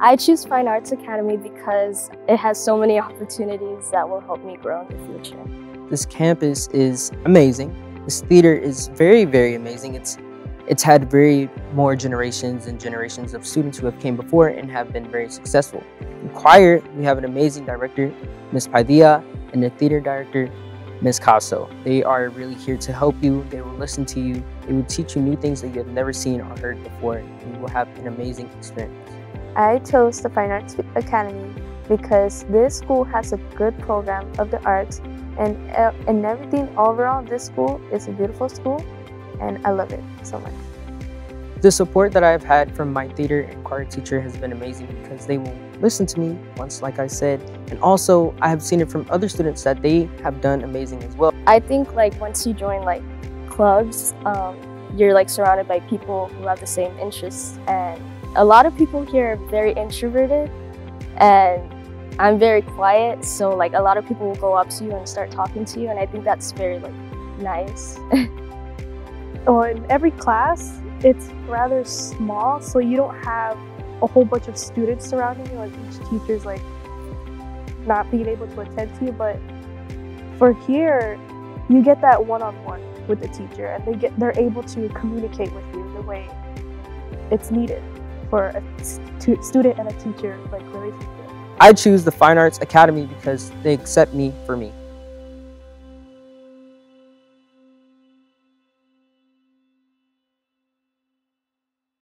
I choose Fine Arts Academy because it has so many opportunities that will help me grow in the future. This campus is amazing. This theater is very, very amazing. It's it's had very more generations and generations of students who have came before and have been very successful. In choir, we have an amazing director, Ms. Padilla, and the theater director, Ms. Caso. They are really here to help you. They will listen to you. They will teach you new things that you have never seen or heard before. And you will have an amazing experience. I chose the Fine Arts Academy because this school has a good program of the arts and, uh, and everything overall this school is a beautiful school and I love it so much. The support that I've had from my theater and choir teacher has been amazing because they will listen to me once, like I said, and also I have seen it from other students that they have done amazing as well. I think like once you join like clubs, um, you're like surrounded by people who have the same interests and a lot of people here are very introverted and I'm very quiet so like a lot of people will go up to you and start talking to you and I think that's very like nice. well, in every class it's rather small so you don't have a whole bunch of students surrounding you like each teacher's like not being able to attend to you but for here you get that one-on-one with the teacher and they get they're able to communicate with you the way it's needed for a student and a teacher like relationship. I choose the Fine Arts Academy because they accept me for me.